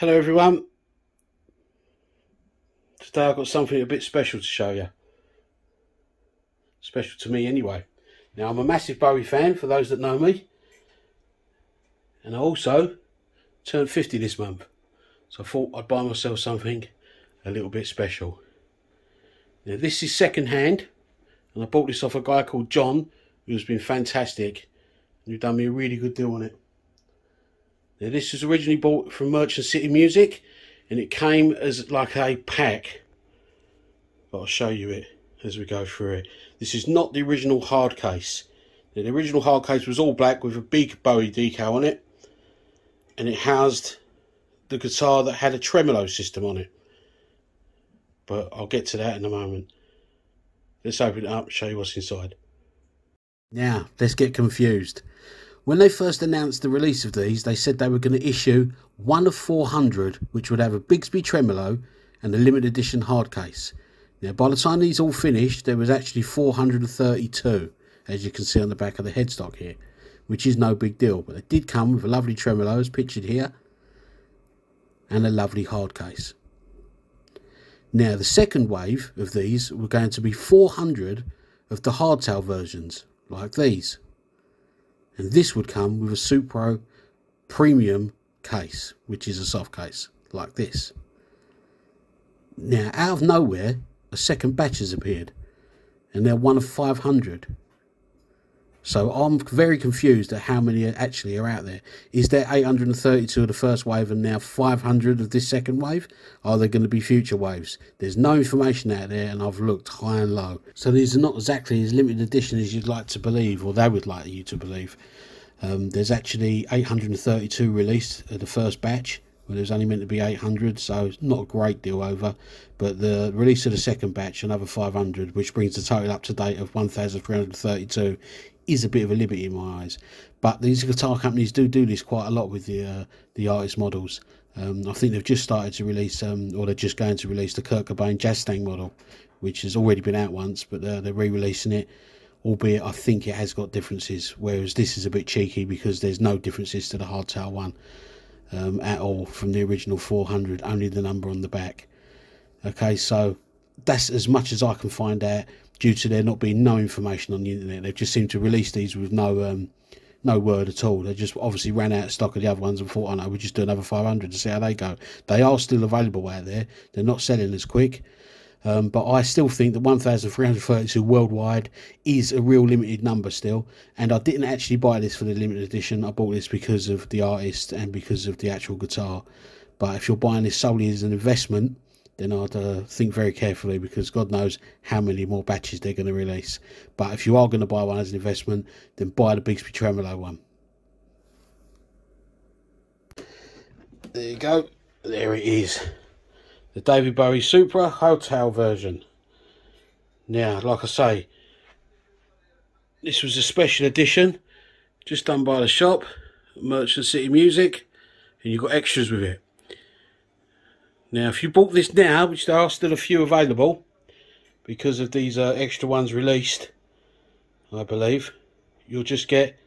Hello everyone. Today I've got something a bit special to show you. Special to me anyway. Now I'm a massive Bowie fan for those that know me. And I also turned 50 this month. So I thought I'd buy myself something a little bit special. Now this is second hand and I bought this off a guy called John who's been fantastic and who done me a really good deal on it. Now this was originally bought from Merchant City Music and it came as like a pack. But I'll show you it as we go through it. This is not the original hard case. Now, the original hard case was all black with a big Bowie decal on it. And it housed the guitar that had a tremolo system on it. But I'll get to that in a moment. Let's open it up show you what's inside. Now, let's get confused. When they first announced the release of these, they said they were going to issue one of 400, which would have a Bigsby tremolo and a limited edition hard case. Now, by the time these all finished, there was actually 432, as you can see on the back of the headstock here, which is no big deal. But they did come with a lovely tremolo, as pictured here, and a lovely hard case. Now, the second wave of these were going to be 400 of the hardtail versions, like these and this would come with a Supro premium case which is a soft case like this. Now out of nowhere a second batch has appeared and they're one of 500 so I'm very confused at how many actually are out there. Is there 832 of the first wave and now 500 of this second wave? Are there going to be future waves? There's no information out there and I've looked high and low. So these are not exactly as limited edition as you'd like to believe or they would like you to believe. Um, there's actually 832 released of the first batch well, there's only meant to be 800 so it's not a great deal over but the release of the second batch another 500 which brings the total up to date of 1332 is a bit of a liberty in my eyes. But these guitar companies do do this quite a lot with the uh, the artist models. Um, I think they've just started to release, um, or they're just going to release the Kurt Cobain Jag-Stang model, which has already been out once, but they're re-releasing it. Albeit, I think it has got differences, whereas this is a bit cheeky because there's no differences to the hardtail one um, at all from the original 400, only the number on the back. Okay, so that's as much as I can find out due to there not being no information on the internet. They've just seemed to release these with no um, no word at all. They just obviously ran out of stock of the other ones and thought, oh no, we'll just do another 500 to see how they go. They are still available out there. They're not selling as quick. Um, but I still think that 1,332 worldwide is a real limited number still. And I didn't actually buy this for the limited edition. I bought this because of the artist and because of the actual guitar. But if you're buying this solely as an investment, then I'd uh, think very carefully because God knows how many more batches they're going to release. But if you are going to buy one as an investment, then buy the Bigsby Tremolo one. There you go. There it is. The David Bowie Supro hardtail version. Now, like I say, this was a special edition just done by the shop, Merchant City Music, and you've got extras with it. Now, if you bought this now, which there are still a few available, because of these uh, extra ones released, I believe, you'll just get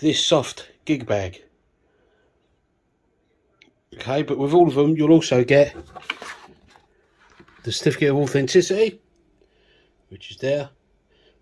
this soft gig bag. Okay, but with all of them, you'll also get the certificate of authenticity, which is there.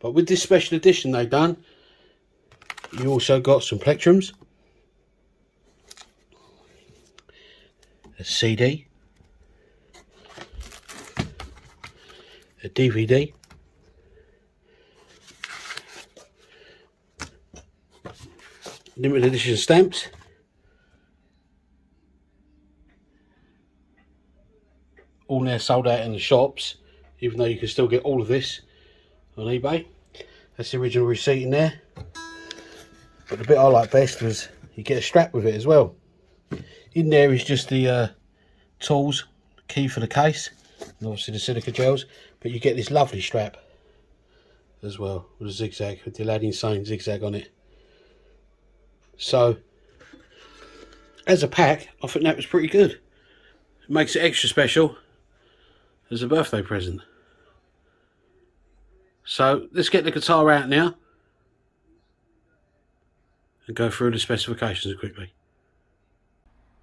But with this special edition they've done, you also got some plectrums, a CD, a DVD limited edition stamps. All now sold out in the shops even though you can still get all of this on eBay. That's the original receipt in there. But the bit I like best was you get a strap with it as well. In there is just the uh, tools key for the case and obviously the silica gels but you get this lovely strap as well with a zigzag with the Aladdin Sane zigzag on it so as a pack I think that was pretty good it makes it extra special as a birthday present so let's get the guitar out now and go through the specifications quickly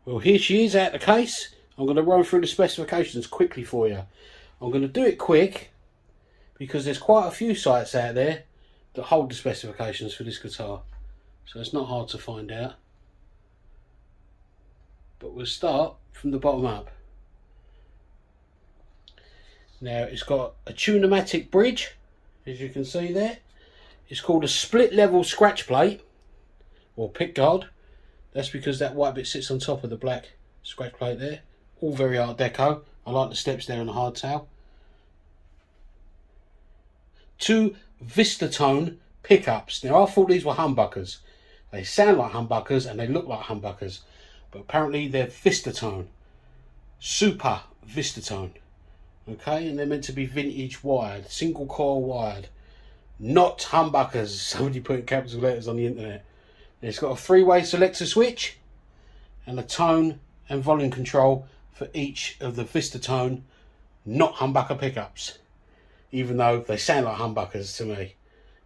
Well, here she is out the case. I'm going to run through the specifications quickly for you. I'm going to do it quick because there's quite a few sites out there that hold the specifications for this guitar. So it's not hard to find out. But we'll start from the bottom up. Now it's got a Tune-o-matic bridge, as you can see there. It's called a split level scratch plate or pick guard. That's because that white bit sits on top of the black scratch plate there. All very art deco. I like the steps there on the hardtail. Two Vista-Tone pickups. Now I thought these were humbuckers. They sound like humbuckers and they look like humbuckers. But apparently they're Vista-Tone. Super Vista-Tone. Okay, and they're meant to be vintage wired, single coil wired. Not humbuckers, somebody put capital letters on the internet. It's got a three-way selector switch and a tone and volume control for each of the Vista-Tone not humbucker pickups. Even though they sound like humbuckers to me.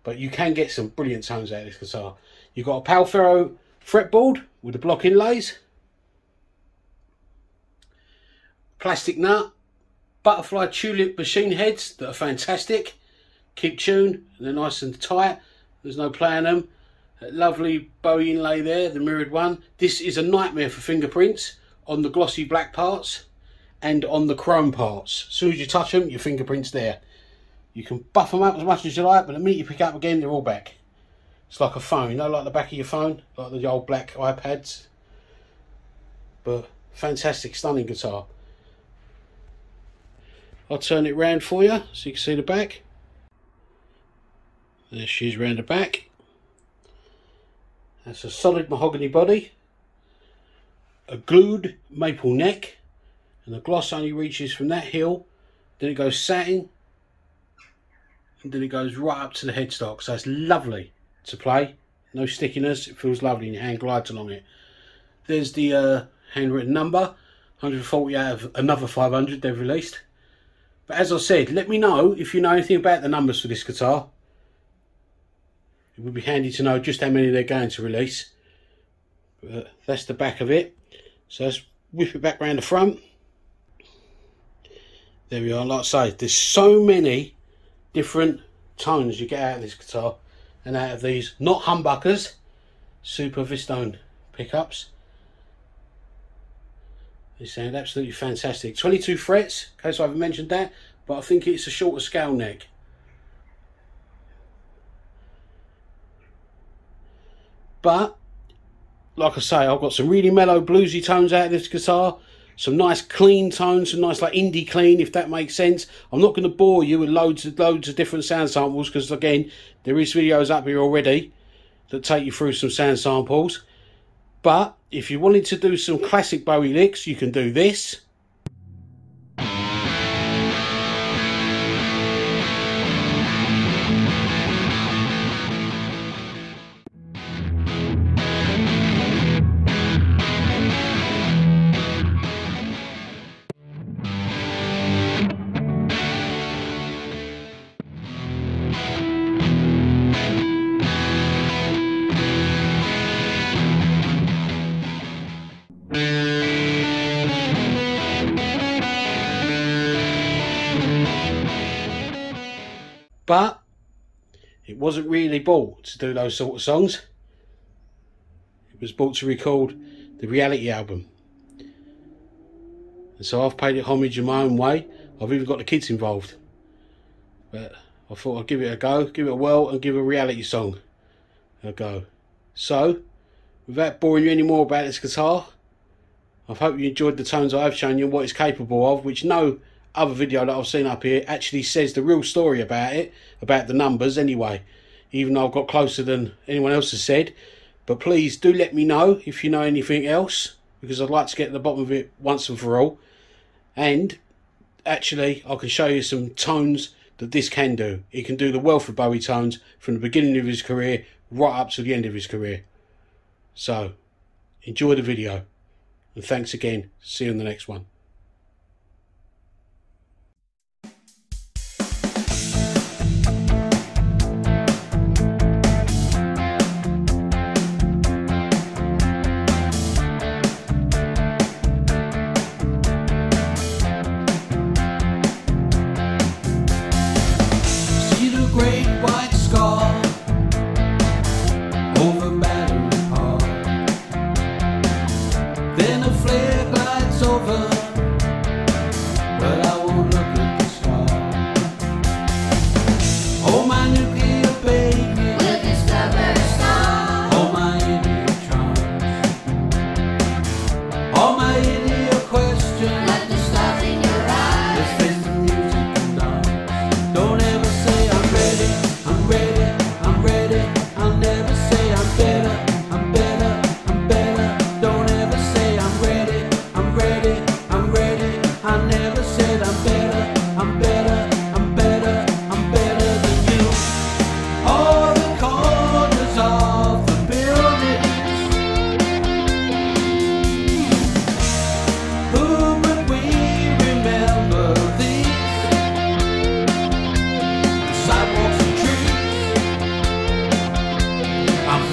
But you can get some brilliant tones out of this guitar. You've got a Pau Ferro fretboard with the block inlays. Plastic nut. Butterfly tulip machine heads that are fantastic. Keep tuned. and They're nice and tight. There's no play on them. That lovely Bowie inlay there, the mirrored one. This is a nightmare for fingerprints on the glossy black parts and on the chrome parts. As soon as you touch them, your fingerprint's there. You can buff them up as much as you like, but the minute you pick up again, they're all back. It's like a phone, you know, like the back of your phone, like the old black iPads. But fantastic, stunning guitar. I'll turn it round for you so you can see the back. There she is round the back. That's a solid mahogany body, a glued maple neck, and the gloss only reaches from that heel then it goes satin, and then it goes right up to the headstock. So it's lovely to play. No stickiness, it feels lovely and your hand glides along it. There's the uh, handwritten number, 140 out of another 500 they've released. But as I said, let me know if you know anything about the numbers for this guitar. It would be handy to know just how many they're going to release. But that's the back of it. So let's whip it back around the front. There we are, like I say, there's so many different tones you get out of this guitar and out of these, not humbuckers, Super Vista-Tone pickups. They sound absolutely fantastic. 22 frets, in case I haven't mentioned that, but I think it's a shorter scale neck. But, like I say, I've got some really mellow bluesy tones out of this guitar. Some nice clean tones, some nice like indie clean, if that makes sense. I'm not going to bore you with loads and loads of different sound samples because, again, there is videos up here already that take you through some sound samples. But if you wanted to do some classic Bowie licks, you can do this. But it wasn't really bought to do those sort of songs. It was bought to record the reality album. And so I've paid it homage in my own way. I've even got the kids involved. But I thought I'd give it a go, give it a whirl and give a reality song a go. So, without boring you any more about this guitar, I hope you enjoyed the tones I've shown you and what it's capable of, which no other video that I've seen up here actually says the real story about it, about the numbers anyway, even though I've got closer than anyone else has said. But please do let me know if you know anything else, because I'd like to get to the bottom of it once and for all. And actually, I can show you some tones that this can do. It can do the Welford Bowie tones from the beginning of his career right up to the end of his career. So, enjoy the video. And thanks again. See you in the next one.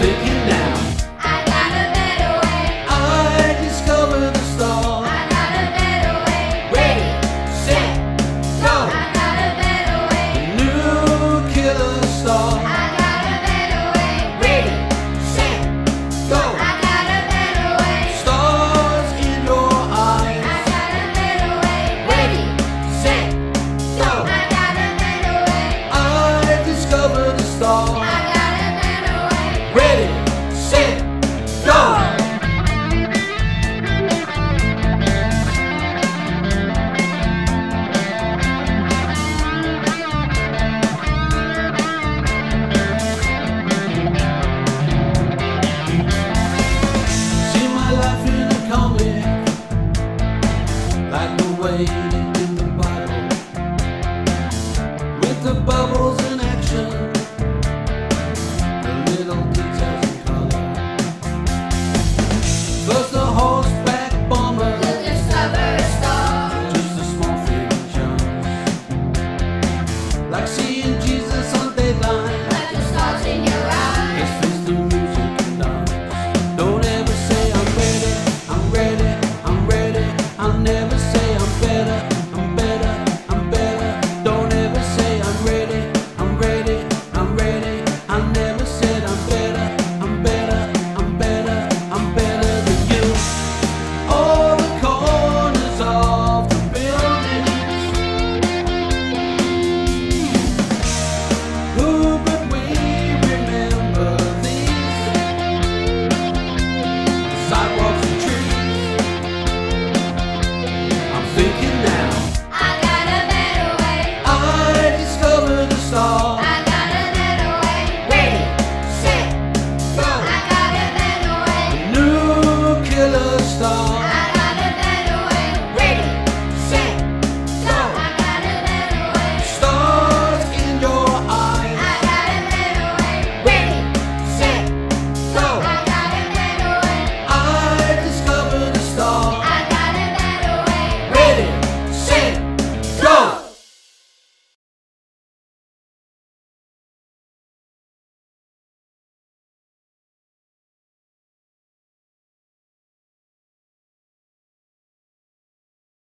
I'm